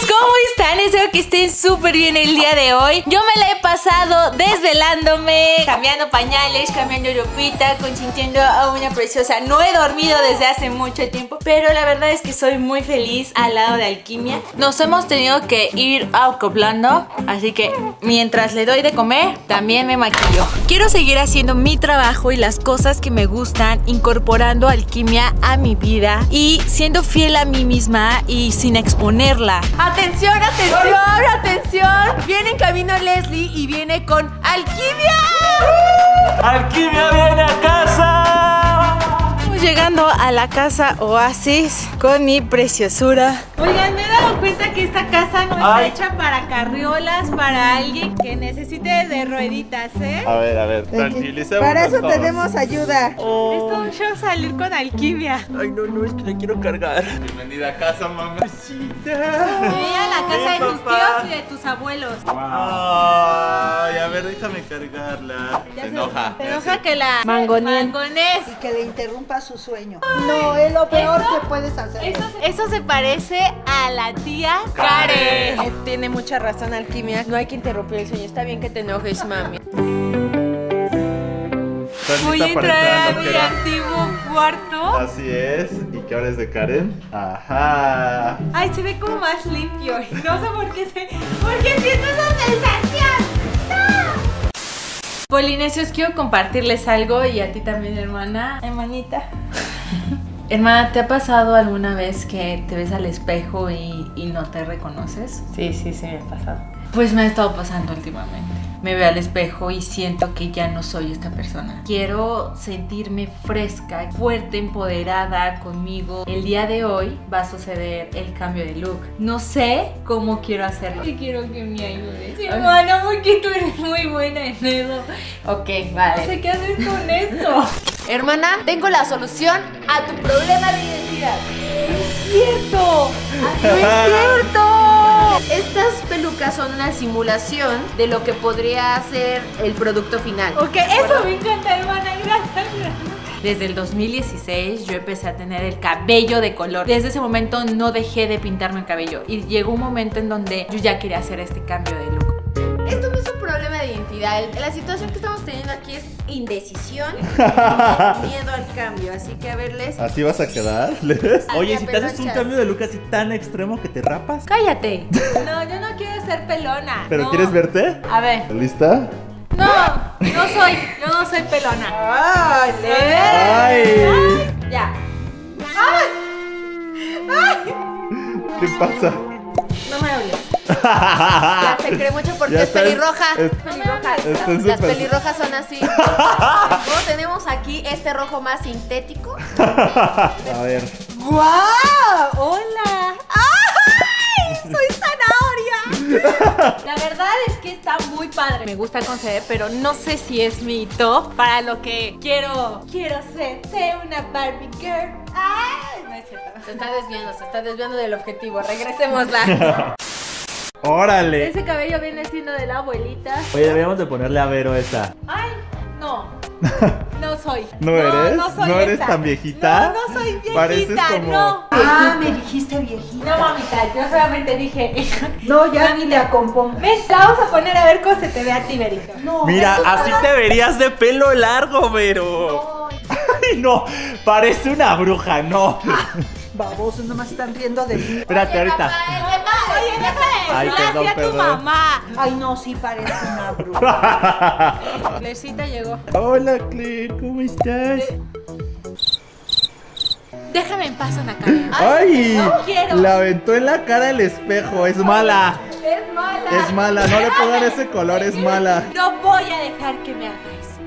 chicos, ¿cómo están? Espero que estén súper bien el día de hoy. Yo me la he pasado desvelándome, cambiando pañales, cambiando ropita, consintiendo a una preciosa. No he dormido desde hace mucho tiempo, pero la verdad es que soy muy feliz al lado de Alquimia. Nos hemos tenido que ir acoplando, así que mientras le doy de comer, también me maquillo. Quiero seguir haciendo mi trabajo y las cosas que me gustan, incorporando alquimia a mi vida y siendo fiel a mí misma y sin exponerla. Atención, atención, atención. Viene en camino Leslie y viene con alquimia. ¡Alquimia viene llegando a la casa Oasis con mi preciosura. Oigan, me he dado cuenta que esta casa no está Ay. hecha para carriolas, para alguien que necesite de rueditas, ¿eh? A ver, a ver, tranquilicémonos Para eso todos. tenemos ayuda. Es todo un show salir con alquimia. Ay, no, no, es que le quiero cargar. Bienvenida a casa, mamacita. Ve a la casa de tus tíos y de tus abuelos. Ay, a ver, déjame cargarla. Se enoja. Te enoja que la mangonés. Y que le interrumpa su sueño. No, es lo peor Eso- que puedes hacer. Eso, eso se parece a la tía Karen. Eh, Tiene mucha razón alquimia. No hay que interrumpir el sueño. Está bien que te enojes, mami. ¿Estás Voy a entrar a mi antiguo cuarto. Así es. ¿Y qué hora es de Karen? Ajá. Ay, se ve como más limpio. No sé por qué se. ¿Por qué siento esa sensación? Polinesios, quiero compartirles algo y a ti también, hermana. Hermanita. Hermana, ¿te ha pasado alguna vez que te ves al espejo y, y no te reconoces? Sí, sí, sí, me ha pasado. Pues me ha estado pasando últimamente. Me veo al espejo y siento que ya no soy esta persona. Quiero sentirme fresca, fuerte, empoderada conmigo. El día de hoy va a suceder el cambio de look. No sé cómo quiero hacerlo. Y quiero que me ayudes. Sí, hermana, porque tú eres muy buena en eso. Ok, No vale. sé qué hacer con esto. Hermana, tengo la solución a tu problema de identidad. ¡Cierto! ¡No es cierto! Estas pelucas son una simulación de lo que podría ser el producto final. Ok, eso me encanta, hermana. Gracias, gracias. Desde el 2016 yo empecé a tener el cabello de color. Desde ese momento no dejé de pintarme el cabello. Y llegó un momento en donde yo ya quería hacer este cambio de look. Problema de identidad. La situación que estamos teniendo aquí es indecisión, miedo al cambio. Así que a verles. ¿Así vas a quedar? ¿Les? Oye, si te haces un cambio de look así tan extremo que te rapas. ¡Cállate! No, yo no quiero ser pelona. ¿Pero no. quieres verte? A ver. ¿Lista? No, no soy. Yo no soy pelona. ¡Ay, ¡Ay! Ya. ¿Qué pasa? No me hables. Ya se cree mucho porque es pelirroja. es- pelirroja. en Las pelirrojas son así. Luego tenemos aquí este rojo más sintético. A ver. ¡Guau! ¡Hola! ¡Ay! La verdad es que está muy padre. Me gusta conceder, pero no sé si es mi top para lo que quiero. Quiero ser. Ser una Barbie girl. ¡Ay! No es cierto. Se está desviando, se está desviando del objetivo. Regresémosla. ¡Órale! Ese cabello viene siendo de la abuelita. Oye, deberíamos de ponerle a Vero esa. ¡Ay! No. No soy. ¿No eres? No, soy ¿No eres esa. tan viejita? No, no soy viejita. Pareces como- No. Ah, me dijiste viejita. No, mamita, yo solamente dije. No, ya ni la compongo. Ven, la vamos a poner a ver cómo se te ve a ti, Berito. No, Mira, así te verías de pelo largo, Vero. Ay, no, parece una bruja, no. Babosos, nomás están riendo de mí. Espérate, ahorita. Oye, deja de Ay, perdón, así a tu perdón. mamá. Ay, no, sí parece una bruja. Lecita llegó. Hola, Claire, ¿cómo estás? Déjame en paz, Ana Karen. Ay, no quiero. la aventó en la cara el espejo, es mala. Es mala. Es mala, no le pongan ese color, es mala. No voy a dejar que me hagas.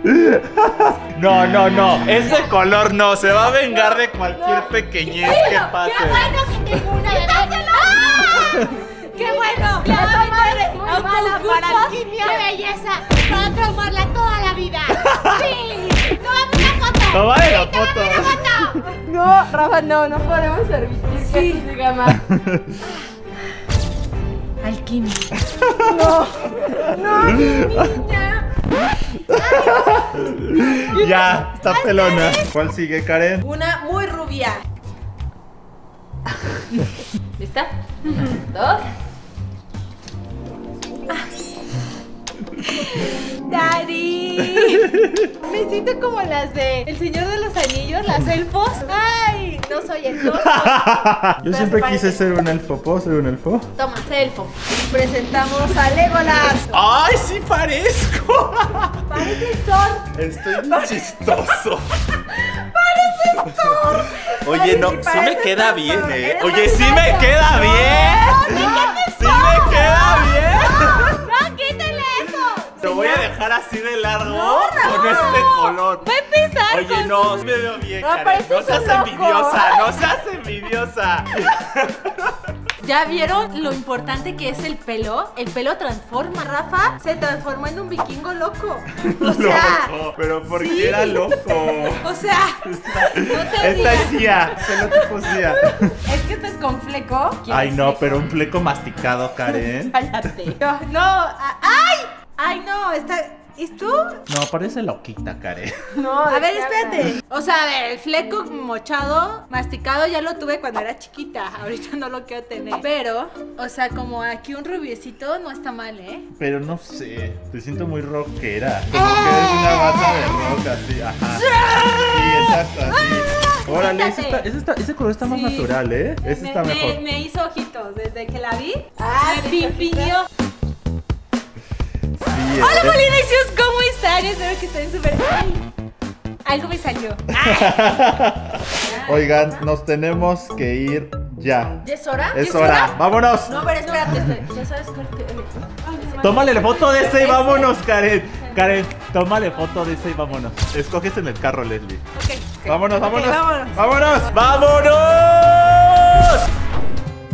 No, no, no, ese color no, se va a vengar de cualquier pequeñez que pase. ¡Qué bueno que tengo una bebé! ¡Ah! ¡Qué bueno! ¡La madre muy mala para alquimia! ¡Qué belleza! Para traumarla toda la vida. ¡Sí! ¡Tómame una foto! ¡Sí, tómame una foto! No, Rafa, no, no podemos permitir que esto siga más. Alquimia. Ya, está pelona. ¿Cuál sigue, Karen? Una muy rubia. ¿Lista? Dos. ¡Daddy! Me siento como las de El Señor de los Anillos, las elfos. ¡Ay! No soy elfo. Yo siempre quise ser un elfo. ¿Puedo ser un elfo? Toma, elfo. Presentamos a Legolas. ¡Ay, sí parezco! Parece Thor. Estoy muy chistoso. Oye, no, sí me pareces queda Thor, bien, eh. Oye, sí me queda bien. Así de largo con este color. Va a empezar Oye, con no, me veo bien, No, Karen. No seas loco. envidiosa, no seas envidiosa. ¿Ya vieron lo importante que es el pelo? El pelo transforma, Rafa. Se transformó en un vikingo loco. O sea, Loco, pero ¿por sí. era loco? o sea, no te Esta es Cia, pelo tipo Cia. Es que esto es con fleco. ¿Quieres Ay, no, fleco? pero un fleco masticado, Karen. Cállate. No, no. a- ¡Ay! ¡Ay, no! Está. ¿Es tú? No, parece loquita, Karen. No, A ¿de ver, espérate. O sea, a ver, el fleco mochado, masticado, ya lo tuve cuando era chiquita. Ahorita no lo quiero tener. Pero, o sea, como aquí un rubiecito no está mal, ¿eh? Pero no sé, te siento muy rockera. Como que eres una bata de rock así, ajá. Sí, exacto, así. Órale, ese, está, ese, está- ese color está más Sí. natural, ¿eh? Ese me, está me- mejor. me hizo ojitos desde que la vi. Ah, me ¿te Hola, Polinesios, ¿cómo están? Espero que estén súper. Ay, Algo me salió. Oigan, nos tenemos que ir ya. ¿Ya es hora? Es hora, vámonos. No, pero espérate, espérate. ¿Ya sabes cuál te- Tómale la foto de ese y vámonos, Karen. Karen, tómale foto de ese y vámonos. Escoges en el carro, Leslie. Ok. Vámonos, vámonos. vámonos. vámonos. ¡Vámonos!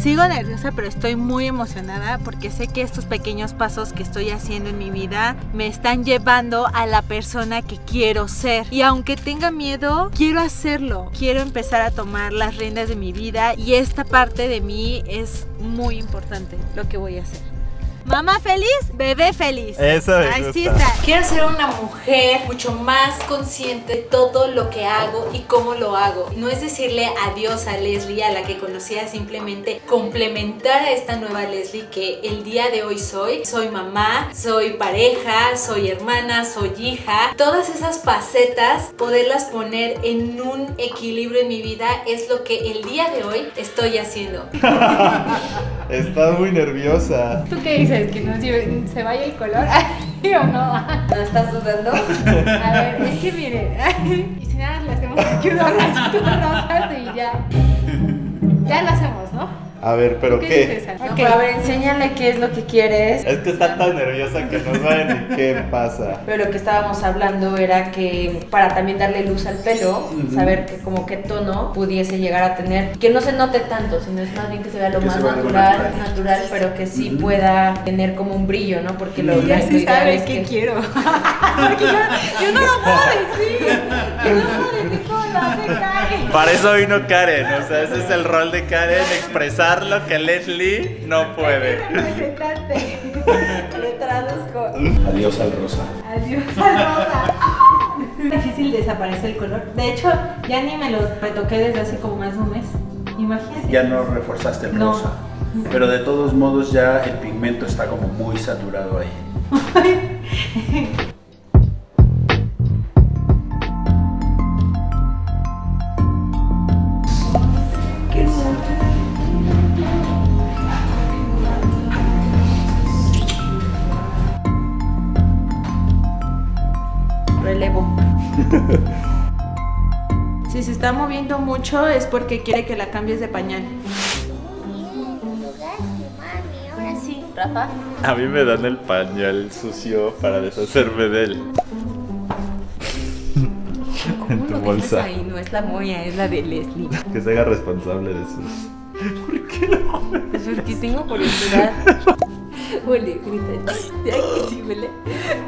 Sigo nerviosa, pero estoy muy emocionada porque sé que estos pequeños pasos que estoy haciendo en mi vida me están llevando a la persona que quiero ser. Y aunque tenga miedo, quiero hacerlo. Quiero empezar a tomar las riendas de mi vida y esta parte de mí es muy importante, lo que voy a hacer. Mamá feliz, bebé feliz. Eso me Así gusta. está. Quiero ser una mujer mucho más consciente de todo lo que hago y cómo lo hago. No es decirle adiós a Leslie, a la que conocía, simplemente complementar a esta nueva Leslie que el día de hoy soy. Soy mamá, soy pareja, soy hermana, soy hija. Todas esas facetas, poderlas poner en un equilibrio en mi vida es lo que el día de hoy estoy haciendo. Estás muy nerviosa. ¿Tú qué dices? ¿Que no se, se vaya el color? ¿Sí o no? ¿No estás dudando? A ver, es que miren. Y si nada, le hacemos aquí unos rayitos rosas y ya. Ya lo hacemos, ¿no? A ver, ¿pero ¿Qué, qué? dices? No, Ok. pero a ver, enséñale qué es lo que quieres. Es que está tan nerviosa que no sabe ni qué pasa. Pero lo que estábamos hablando era que para también darle luz al pelo, saber que como qué tono pudiese llegar a tener, que no se note tanto, sino es más bien que se vea lo Que más natural, natural. natural, pero que sí pueda tener como un brillo, ¿no? Porque lo, Ya lo sí sabe es qué que- quiero. Porque yo, yo no lo puedo decir. Yo no puedo decir cómo lo hace Karen. Para eso vino Karen, o sea, ese es el rol de Karen, lo que Leslie no puede. Representante. Le traduzco. Adiós al rosa. Adiós al rosa. Difícil desaparecer el color. De hecho, ya ni me lo retoqué desde hace como más de un mes. Imagínate. Ya no reforzaste el No. rosa. Pero de todos modos ya el pigmento está como muy saturado ahí. Moviendo mucho es porque quiere que la cambies de pañal. Ahora sí, Rafa. A mí me dan el pañal sucio para deshacerme de él. En tu bolsa. ahí? No es la moya, es la de Leslie. Que se haga responsable de sus. Es porque tengo curiosidad. Huele, grita. Ay, que sí huele.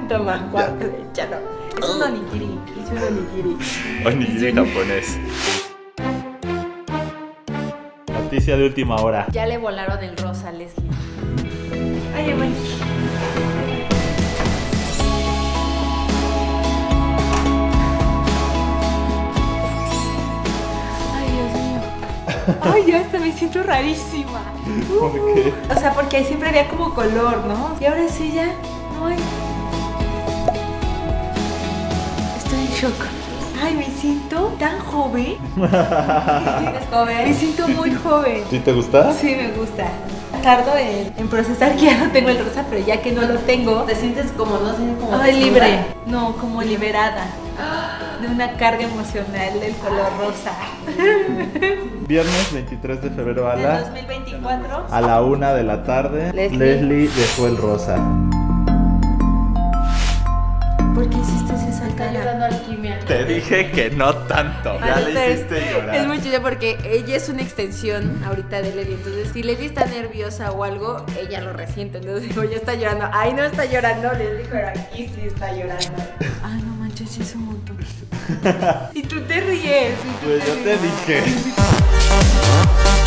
Toma, guárdalo, échalo. Es un onigiri, es un onigiri. Onigiri japonés. Noticia de última hora. Ya le volaron el rosa a Leslie. Ay, ay, Ay, Dios mío. Ay, ya hasta me siento rarísima. ¿Por qué? O sea, porque ahí siempre había como color, ¿no? Y ahora sí ya no hay. Estoy en shock. Siento tan joven. ¿Eres joven? Me siento muy joven. ¿Sí te gusta? Sí, me gusta. Tardo en, en procesar que ya no tengo el rosa, pero ya que no lo tengo, Te sientes como, no sé, como. Ay, libre. No, como liberada de una carga emocional del color rosa. Viernes 23 de febrero a la, 2024. a la una de la tarde, Leslie. Leslie dejó el rosa. ¿Por qué hiciste ese salto? Alquimia. Te dije que no tanto. Ya le hiciste llorar. Es muy chido porque ella es una extensión ahorita de Leslie. Entonces, si Leslie está nerviosa o algo, ella lo resiente. Entonces, digo, ya está llorando. Ay, no está llorando, Leslie, pero aquí sí está llorando. Ay, no manches, sí es un montón. y tú te ríes. y tú Pues yo te dije.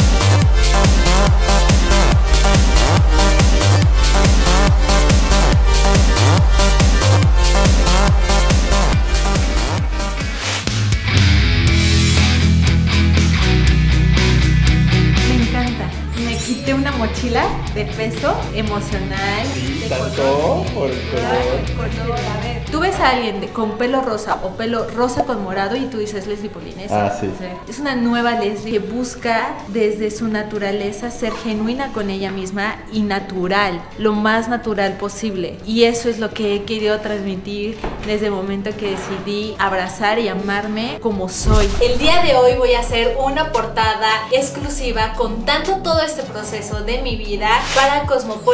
de peso emocional. Sí, de tanto color. por el color. Color. A ver, tú ves a alguien de- con pelo rosa o pelo rosa con morado y tú dices Leslie Polinesia. Ah, sí. Es una nueva Leslie que busca desde su naturaleza ser genuina con ella misma y natural, lo más natural posible. Y eso es lo que he querido transmitir desde el momento que decidí abrazar y amarme como soy. El día de hoy voy a hacer una portada exclusiva contando todo este proceso de mi vida para Cosmopolitan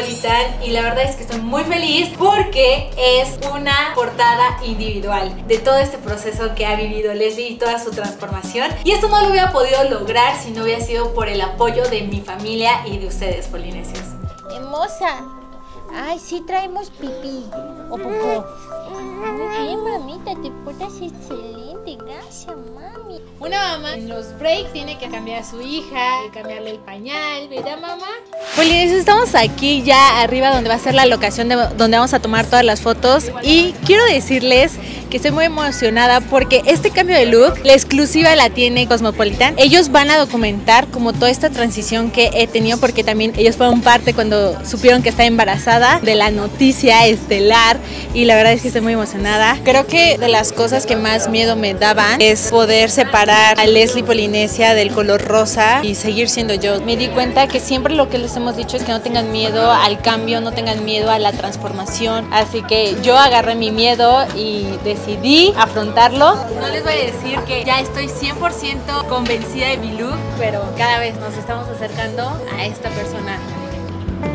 y la verdad es que estoy muy feliz porque es una portada individual de todo este proceso que ha vivido Leslie y toda su transformación y esto no lo hubiera podido lograr si no hubiera sido por el apoyo de mi familia y de ustedes polinesios. Hermosa. Ay, sí traemos pipí o popó. Muy bien, mamita, te portas excelente. Gracias, mami. Una mamá en los breaks tiene que cambiar a su hija, cambiarle el pañal, ¿verdad mamá? Polinesios, estamos aquí ya arriba donde va a ser la locación de, donde vamos a tomar todas las fotos y quiero decirles que estoy muy emocionada porque este cambio de look, la exclusiva la tiene Cosmopolitan. Ellos van a documentar como toda esta transición que he tenido porque también ellos fueron parte cuando supieron que estaba embarazada de la noticia estelar y la verdad es que estoy muy emocionada. Creo que de las cosas que más miedo me daban es poder separar a Leslie Polinesia del color rosa y seguir siendo yo. Me di cuenta que siempre lo que les hemos dicho es que no tengan miedo al cambio, no tengan miedo a la transformación. Así que yo agarré mi miedo y decidí afrontarlo. No les voy a decir que ya estoy 100% convencida de mi look, pero cada vez nos estamos acercando a esta persona.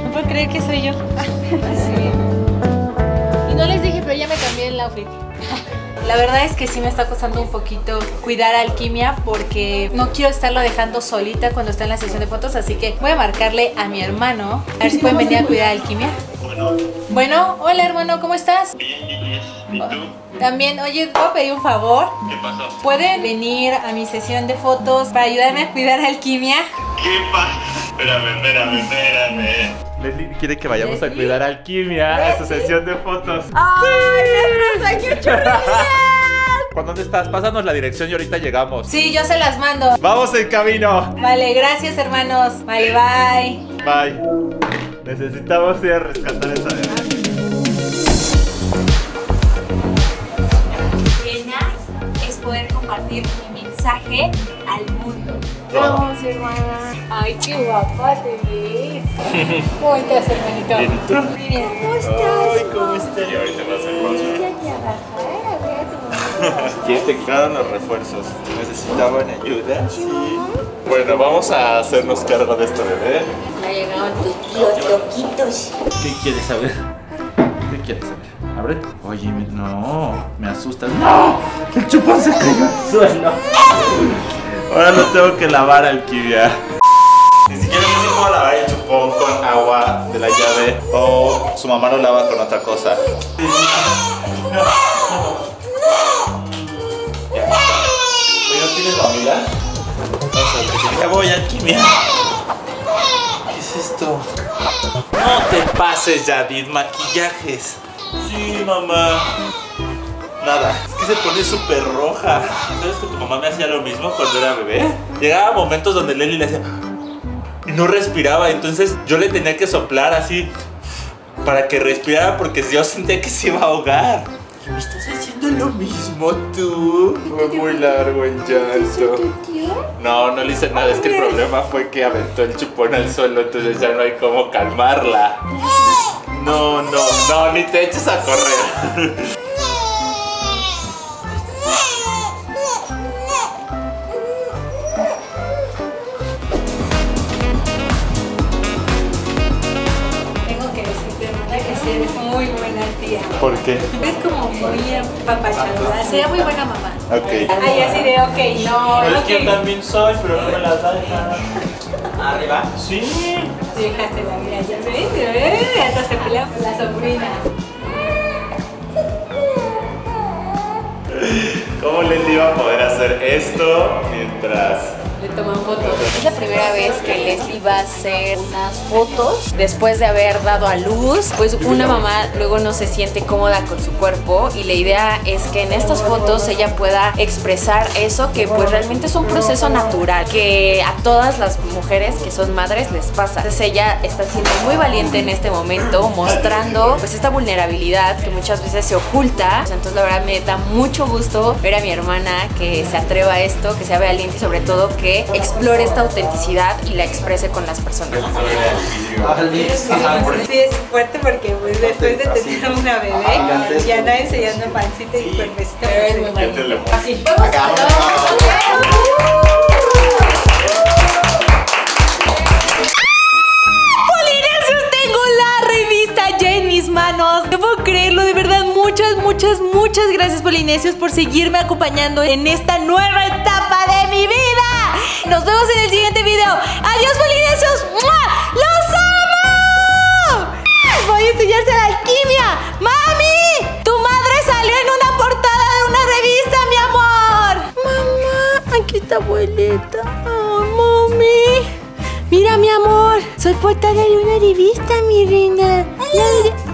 No puedo creer que soy yo. Y no les dije, pero ya me cambié el outfit. La verdad es que sí me está costando un poquito cuidar a Alquimia porque no quiero estarlo dejando solita cuando está en la sesión de fotos, así que voy a marcarle a mi hermano a ver si pueden venir a cuidar a Alquimia. Bueno, hola hermano, ¿cómo estás? ¿Y tú? También, oye, ¿te puedo pedir un favor? ¿Qué pasó? ¿Puede venir a mi sesión de fotos para ayudarme a cuidar a Alquimia? ¿Qué pasa? Espérame, espérame, espérame. Leslie quiere que vayamos a cuidar a Alquimia a su sesión de fotos. ¿Cuándo dónde estás? Pásanos la dirección y ahorita llegamos. Sí, yo se las mando. ¡Vamos en camino! Vale, gracias hermanos. Vale, bye. Bye. Necesitamos ir a rescatar esa bebé. Es poder compartir mi mensaje. Vamos, hermana. Ay, qué guapa te ves. ¿Cómo estás, hermanito? Bien. Muy bien. Ay, ¿cómo estás? Y ahorita vas a Y este quedaron los refuerzos. ¿Necesitaban ayuda? Sí. Bueno, vamos a hacernos cargo de este bebé. Ya llegaron tus tíos loquitos. ¿Qué quieres saber? ¿Qué quieres saber? Abre. Oye, no, me asustas. ¡No! ¡El chupón se cayó al suelo! Ahora lo tengo que lavar al Kibia. Ni siquiera sé si puedo lavar el chupón con agua de la llave o su mamá lo lava con otra cosa. Ya. Oye, ¿no tienes mamila? Vamos a ver. Ya voy al Kibia. ¿Qué es esto? No te pases, Yadid, maquillajes. Sí, mamá. Nada, es que se pone súper roja. ¿Sabes que tu mamá me hacía lo mismo cuando era bebé? llegaba momentos donde Leli le hacía y no respiraba, entonces yo le tenía que soplar así para que respirara porque yo sentía que se iba a ahogar. Y me estás haciendo lo mismo tú. Fue muy largo el llanto. No, no le hice nada, es que el problema fue que aventó el chupón al suelo, entonces ya no hay cómo calmarla. No, no, no, ni te eches a correr. ¿Por qué? Es como muy apapachadora. Sería muy buena mamá. Ok. Ay, así de, ok, no, Pero es que yo también soy, pero no me las da. Arriba. Sí. Dejaste la vida, ya ves, eh, hasta se pelea con la sobrina. ¿Cómo Leslie iba a poder hacer esto mientras toman fotos. Es la primera vez que Leslie va a hacer unas fotos después de haber dado a luz. Pues una mamá luego no se siente cómoda con su cuerpo y la idea es que en estas fotos ella pueda expresar eso que pues realmente es un proceso natural que a todas las mujeres que son madres les pasa. Entonces ella está siendo muy valiente en este momento mostrando pues esta vulnerabilidad que muchas veces se oculta. Entonces la verdad me da mucho gusto ver a mi hermana que se atreva a esto, que sea valiente y sobre todo que explore esta autenticidad y la exprese con las personas. Sí, es fuerte porque pues, después de tener una bebé, ya anda enseñando pancita y cuerpecito. Así. Polinesios, tengo la revista ya en mis manos. No puedo creerlo, de verdad. Muchas, muchas, muchas gracias, Polinesios, por seguirme acompañando en esta nueva etapa de mi vida. Nos vemos en el siguiente video. Adiós, Polinesios. ¡Los amo! Voy a estudiarse la alquimia. ¡Mami! Tu madre salió en una portada de una revista, mi amor. Mamá, aquí está abuelita. Oh, mami. Mira, mi amor, soy portada de una revista, mi reina. La-